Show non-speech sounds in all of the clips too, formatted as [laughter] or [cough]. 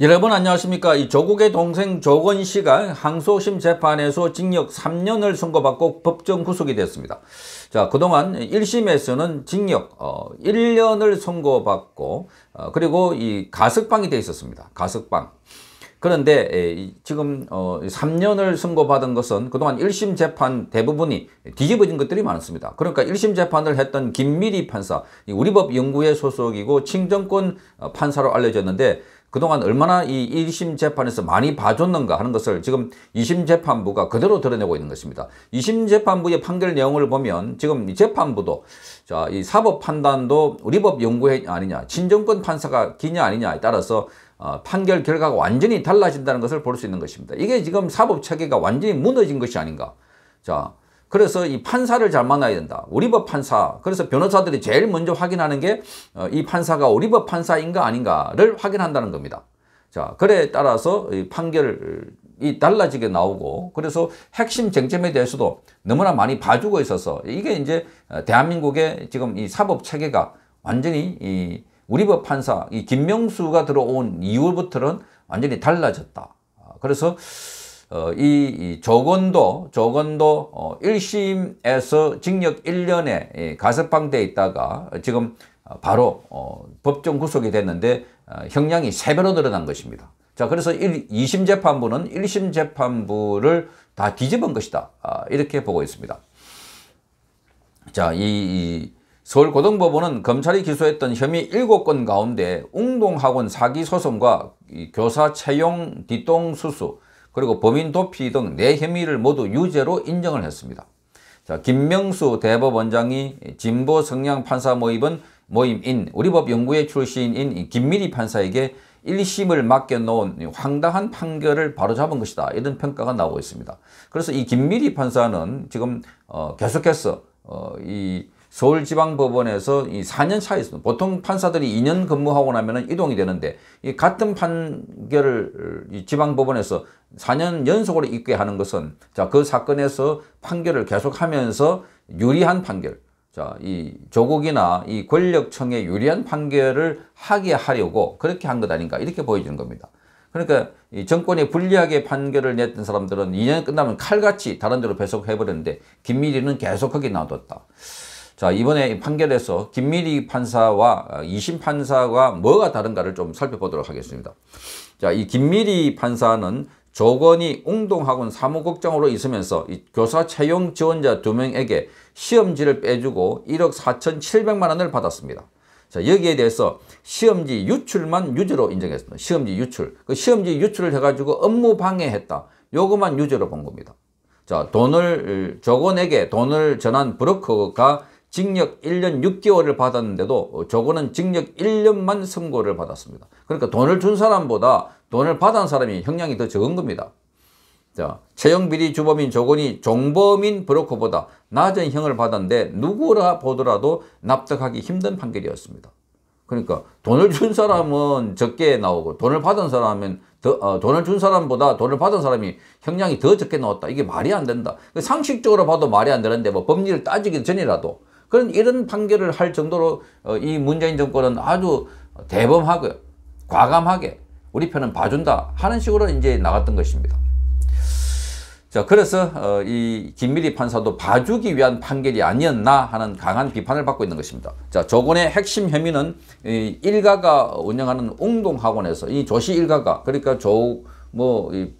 여러분 안녕하십니까. 이 조국의 동생 조건 씨가 항소심 재판에서 징역 3년을 선고받고 법정 구속이 됐습니다. 자, 그동안 1심에서는 징역 어, 1년을 선고받고 어, 그리고 이 가석방이 돼 있었습니다. 가석방. 그런데 에, 지금 어, 3년을 선고받은 것은 그동안 1심 재판 대부분이 뒤집어진 것들이 많습니다. 그러니까 1심 재판을 했던 김미리 판사, 우리법 연구회 소속이고 칭정권 어, 판사로 알려졌는데 그동안 얼마나 이 1심 재판에서 많이 봐줬는가 하는 것을 지금 2심 재판부가 그대로 드러내고 있는 것입니다. 2심 재판부의 판결 내용을 보면 지금 재판부도 자, 이 사법 판단도 우리법 연구회 아니냐, 친정권 판사가 기냐 아니냐에 따라서 어, 판결 결과가 완전히 달라진다는 것을 볼 수 있는 것입니다. 이게 지금 사법 체계가 완전히 무너진 것이 아닌가. 자, 그래서 이 판사를 잘 만나야 된다. 우리 법 판사. 그래서 변호사들이 제일 먼저 확인하는 게이 어, 판사가 우리 법 판사인가 아닌가를 확인한다는 겁니다. 자, 그래 따라서 이 판결이 달라지게 나오고 그래서 핵심 쟁점에 대해서도 너무나 많이 봐주고 있어서 이게 이제 어, 대한민국의 지금 이 사법 체계가 완전히 이 우리 법 판사 이 김명수가 들어온 이후부터는 완전히 달라졌다. 그래서 어, 이, 이 조건도 조건도 어, 1심에서 징역 1년에 예, 가석방돼 있다가 지금 바로 어, 법정 구속이 됐는데 어, 형량이 3배로 늘어난 것입니다. 자, 그래서 1, 2심 재판부는 1심 재판부를 다 뒤집은 것이다. 아, 이렇게 보고 있습니다. 자, 이, 이 서울고등법원은 검찰이 기소했던 혐의 7건 가운데 웅동학원 사기 소송과 교사 채용 뒷동수수 그리고 범인 도피 등네 혐의를 모두 유죄로 인정을 했습니다. 자, 김명수 대법원장이 진보 성향 판사 모임은 모임인 우리법 연구회 출신인 김미리 판사에게 1심을 맡겨놓은 황당한 판결을 바로잡은 것이다. 이런 평가가 나오고 있습니다. 그래서 이 김미리 판사는 지금 어, 계속해서 어, 이 서울지방법원에서 이 4년 차에 있습니다. 보통 판사들이 2년 근무하고 나면 이동이 되는데 이 같은 판결을 이 지방법원에서 4년 연속으로 있게 하는 것은 자, 그 사건에서 판결을 계속하면서 유리한 판결, 자, 이 조국이나 이 권력청에 유리한 판결을 하게 하려고 그렇게 한 것 아닌가 이렇게 보여지는 겁니다. 그러니까 이 정권에 불리하게 판결을 냈던 사람들은 2년 끝나면 칼같이 다른 데로 배속해버렸는데 김미리는 계속하게 놔뒀다. 자, 이번에 판결에서 김미리 판사와 이심 판사가 뭐가 다른가를 좀 살펴보도록 하겠습니다. 자, 이 김미리 판사는 조건이 웅동학원 사무국장으로 있으면서 교사 채용 지원자 두 명에게 시험지를 빼주고 1억 4천7백만 원을 받았습니다. 자, 여기에 대해서 시험지 유출만 유죄로 인정했습니다. 시험지 유출. 그 시험지 유출을 해가지고 업무 방해했다. 요것만 유죄로 본 겁니다. 자, 돈을, 조건에게 돈을 전한 브로커가 징역 1년 6개월을 받았는데도 저거는 징역 1년만 선고를 받았습니다. 그러니까 돈을 준 사람보다 돈을 받은 사람이 형량이 더 적은 겁니다. 자, 채용비리 주범인 조건이 종범인 브로커보다 낮은 형을 받았는데 누구라 보더라도 납득하기 힘든 판결이었습니다. 그러니까 돈을 준 사람은 적게 나오고 돈을 받은 사람은 더, 어, 돈을 준 사람보다 돈을 받은 사람이 형량이 더 적게 나왔다. 이게 말이 안 된다. 상식적으로 봐도 말이 안 되는데 뭐 법리를 따지기 전이라도 그런 이런 판결을 할 정도로 어, 이 문재인 정권은 아주 대범하게 과감하게 우리 편은 봐준다 하는 식으로 이제 나갔던 것입니다. 자, 그래서 어, 이 김미리 판사도 봐주기 위한 판결이 아니었나 하는 강한 비판을 받고 있는 것입니다. 자, 조건의 핵심 혐의는 이 일가가 운영하는 웅동학원에서 이 조씨 일가가 그러니까 조뭐이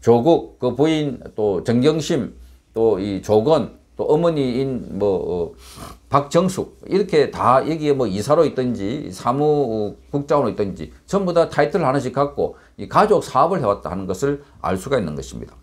조국 그 부인 또 정경심 또 이 조건 또 어머니인 뭐 어, 박정숙 이렇게 다 여기에 뭐 이사로 있든지 사무국장으로 있든지 전부 다 타이틀을 하나씩 갖고 이 가족 사업을 해왔다 하는 것을 알 수가 있는 것입니다.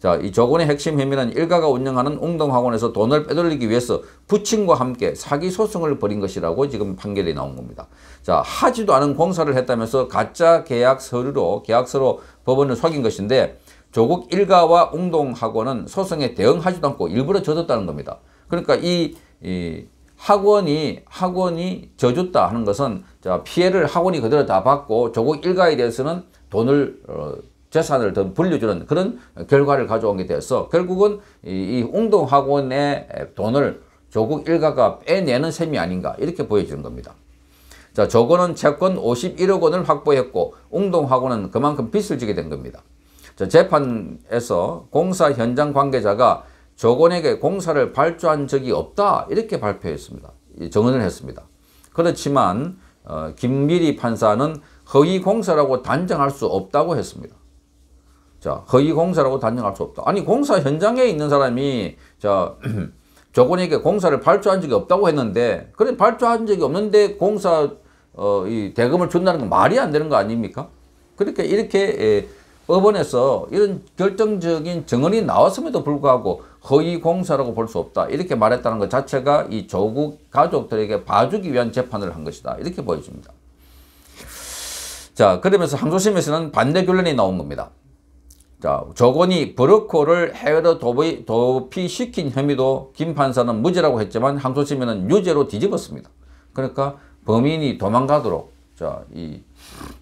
자, 이 조건의 핵심 혐의는 일가가 운영하는 웅동학원에서 돈을 빼돌리기 위해서 부친과 함께 사기 소송을 벌인 것이라고 지금 판결이 나온 겁니다. 자, 하지도 않은 공사를 했다면서 가짜 계약 서류로 계약서로 법원을 속인 것인데 조국 일가와 웅동학원은 소송에 대응하지도 않고 일부러 져줬다는 겁니다. 그러니까 이, 이 학원이 학원이 져줬다 하는 것은 자, 피해를 학원이 그대로 다 받고 조국 일가에 대해서는 돈을 어, 재산을 더 불려주는 그런 결과를 가져온 게 되어서 결국은 이, 이 웅동학원의 돈을 조국 일가가 빼내는 셈이 아닌가 이렇게 보여지는 겁니다. 자, 저거는 채권 51억 원을 확보했고 웅동하고는 그만큼 빚을 지게 된 겁니다. 자, 재판에서 공사 현장 관계자가 조건에게 공사를 발주한 적이 없다 이렇게 발표했습니다. 정언을 했습니다. 그렇지만 어, 김미리 판사는 허위 공사라고 단정할 수 없다고 했습니다. 자, 허위 공사라고 단정할 수 없다. 아니 공사 현장에 있는 사람이 자 [clears throat] 조건에게 공사를 발주한 적이 없다고 했는데 그래 발주한 적이 없는데 공사 어, 이 대금을 준다는 건 말이 안 되는 거 아닙니까? 그렇게 이렇게 에, 법원에서 이런 결정적인 증언이 나왔음에도 불구하고 허위 공사라고 볼 수 없다. 이렇게 말했다는 것 자체가 이 조국 가족들에게 봐주기 위한 재판을 한 것이다. 이렇게 보여집니다. 자, 그러면서 항소심에서는 반대 결론이 나온 겁니다. 자, 조건이 브로커를 해외로 도피, 도피시킨 혐의도 김 판사는 무죄라고 했지만 항소심에는 유죄로 뒤집었습니다. 그러니까 범인이 도망가도록 자, 이 음?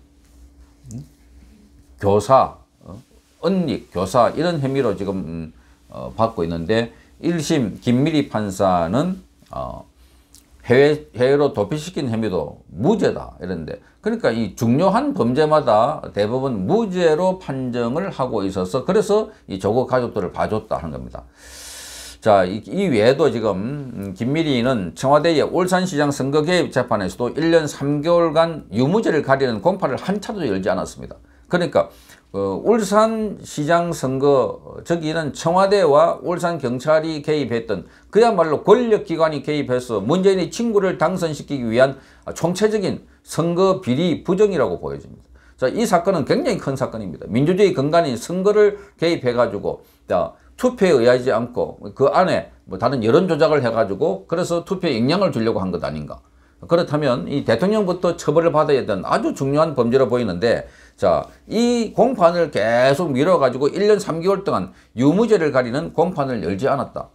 교사, 어? 언니, 교사 이런 혐의로 지금 음, 어, 받고 있는데 1심 김미리 판사는 어, 해외, 해외로 도피시킨 혐의도 무죄다 이런데 그러니까 이 중요한 범죄마다 대부분 무죄로 판정을 하고 있어서 그래서 이 조국 가족들을 봐줬다 하는 겁니다. 자, 이, 이 외에도 지금 음, 김미리는 청와대의 울산시장 선거 개입 재판에서도 1년 3개월간 유무죄를 가리는 공판을 한 차도 열지 않았습니다. 그러니까 어, 울산시장 선거 저기는 청와대와 울산경찰이 개입했던 그야말로 권력기관이 개입해서 문재인의 친구를 당선시키기 위한 총체적인 선거 비리 부정이라고 보여집니다. 자, 이 사건은 굉장히 큰 사건입니다. 민주주의 근간인 선거를 개입해가지고 자, 투표에 의하지 않고 그 안에 뭐 다른 여론 조작을 해가지고 그래서 투표에 영향을 주려고 한 것 아닌가. 그렇다면 이 대통령부터 처벌을 받아야 되는 아주 중요한 범죄로 보이는데 자, 이 공판을 계속 미뤄가지고 1년 3개월 동안 유무죄를 가리는 공판을 열지 않았다.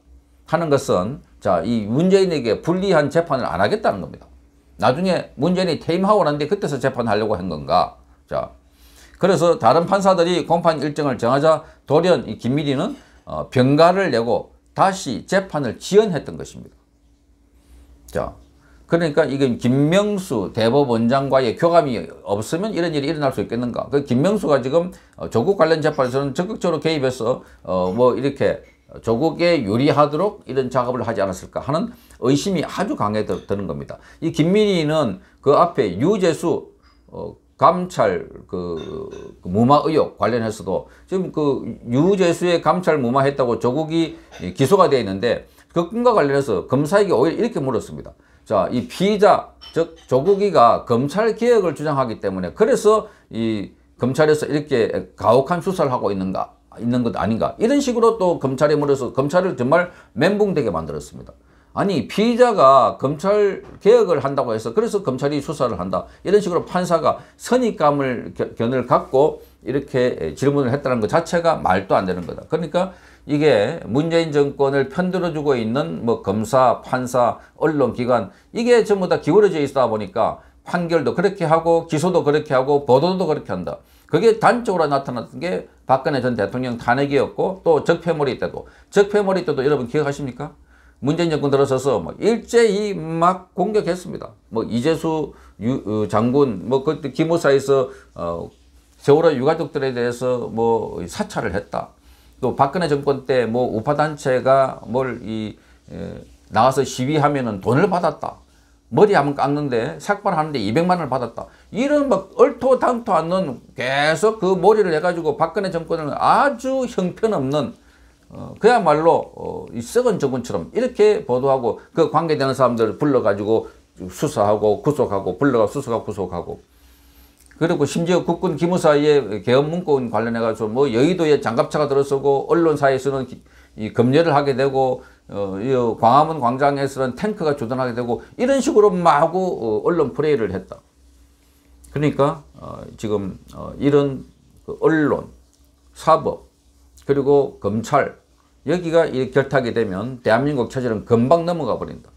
하는 것은 자, 이 문재인에게 불리한 재판을 안 하겠다는 겁니다. 나중에 문재인이 퇴임하고 난데 그때서 재판하려고 한 건가? 자, 그래서 다른 판사들이 공판 일정을 정하자 돌연 이 김미리는 어, 병가를 내고 다시 재판을 지연했던 것입니다. 자, 그러니까 이건 김명수 대법원장과의 교감이 없으면 이런 일이 일어날 수 있겠는가. 그 김명수가 지금 어, 조국 관련 재판에서는 적극적으로 개입해서 어 뭐 이렇게 조국에 유리하도록 이런 작업을 하지 않았을까 하는 의심이 아주 강해 드는 겁니다. 이 김민희는 그 앞에 유재수 어 감찰 그, 그 무마 의혹 관련해서도 지금 그 유재수의 감찰 무마했다고 조국이 기소가 되어 있는데 그 건과 관련해서 검사에게 오히려 이렇게 물었습니다. 자, 이 피의자, 즉 조국이가 검찰 개혁을 주장하기 때문에 그래서 이 검찰에서 이렇게 가혹한 수사를 하고 있는가, 있는 것 아닌가. 이런 식으로 또 검찰에 물어서 검찰을 정말 멘붕되게 만들었습니다. 아니, 피의자가 검찰 개혁을 한다고 해서 그래서 검찰이 수사를 한다. 이런 식으로 판사가 선입감을, 견을 갖고 이렇게 질문을 했다는 것 자체가 말도 안 되는 거다. 그러니까 이게 문재인 정권을 편들어주고 있는 뭐 검사, 판사, 언론기관 이게 전부 다 기울어져 있다 보니까 판결도 그렇게 하고 기소도 그렇게 하고 보도도 그렇게 한다. 그게 단적으로 나타났던 게 박근혜 전 대통령 탄핵이었고 또 적폐머리 때도 적폐머리 때도 여러분 기억하십니까? 문재인 정권 들어서서 뭐 일제히 막 공격했습니다. 뭐 이재수 유, 어, 장군 뭐 그때 기무사에서 어 세월호 유가족들에 대해서 뭐 사찰을 했다. 또 박근혜 정권 때 뭐 우파 단체가 뭘이 나와서 시위하면은 돈을 받았다. 머리 한번 깎는데 삭발하는데 200만 원을 받았다. 이런 막 얼토당토 않는 계속 그 머리를 해가지고 박근혜 정권을 아주 형편없는 어, 그야말로 어, 이 썩은 정권처럼 이렇게 보도하고 그 관계되는 사람들 불러가지고 수사하고 구속하고 불러가 수사하고 구속하고 그리고 심지어 국군 기무사의 개헌 문건 관련해가지고 뭐 여의도에 장갑차가 들어서고 언론사에서는 이 검열을 하게 되고 어, 이 광화문 광장에서는 탱크가 주둔하게 되고 이런 식으로 마구 어, 언론 플레이를 했다. 그러니까 어, 지금 어, 이런 그 언론, 사법 그리고 검찰 여기가 이 결탁이 되면 대한민국 체제는 금방 넘어가 버린다.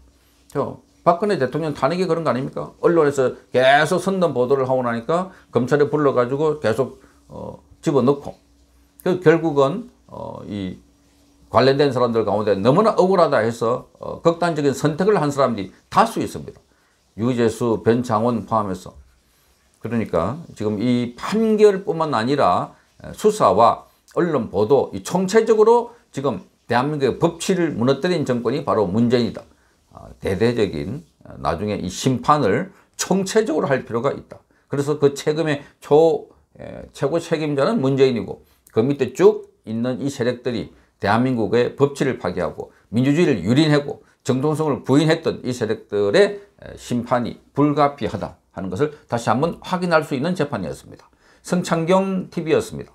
저 박근혜 대통령 탄핵이 그런 거 아닙니까? 언론에서 계속 선전 보도를 하고 나니까 검찰에 불러가지고 계속 어, 집어넣고 그 결국은 어, 이 관련된 사람들 가운데 너무나 억울하다 해서 어, 극단적인 선택을 한 사람들이 다수 있습니다. 유재수, 변창원 포함해서 그러니까 지금 이 판결뿐만 아니라 수사와 언론 보도 이 총체적으로 지금 대한민국의 법치를 무너뜨린 정권이 바로 문재인이다. 아, 대대적인 어, 나중에 이 심판을 총체적으로 할 필요가 있다. 그래서 그 책임의 초 에, 최고 책임자는 문재인이고 그 밑에 쭉 있는 이 세력들이 대한민국의 법치를 파괴하고 민주주의를 유린하고 정통성을 부인했던 이 세력들의 에, 심판이 불가피하다 하는 것을 다시 한번 확인할 수 있는 재판이었습니다. 성창경 TV였습니다.